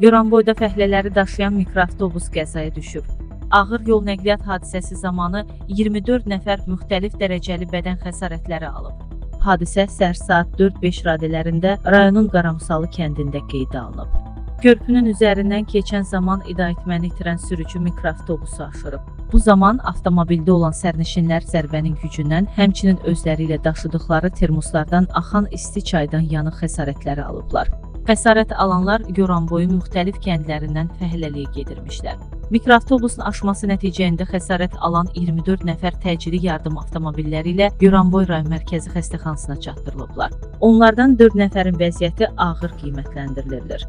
Goranboyda fəhlələri daşıyan mikroavtobus qəzaya düşüb. Ağır yol nəqliyyat hadisəsi zamanı 24 nəfər müxtəlif dərəcəli bədən xəsarətləri alıb. Hadisə səhər saat 4-5 radələrində rayonun Qaramsalı kəndində qeydə alınıb. Körpünün üzərindən keçən zaman idarəetməni itirən sürücü mikroavtobusu aşırıb. Bu zaman avtomobildə olan sərnişinlər zərbənin gücündən, həmçinin özləri ilə daşıdıqları termoslardan axan isti çaydan yanıq xəsarətləri alıblar. Xəsarət alanlar Goranboyun müxtəlif kəndlərindən fəhləliyə gedirmişlər. Mikroavtobusun aşması nəticəsində xəsarət alan 24 nəfər təcili yardım avtomobilləri ilə Goranboy rayon mərkəzi xəstəxanasına çatdırılıblar. Onlardan 4 nəfərin vəziyyəti ağır qiymətləndirilir.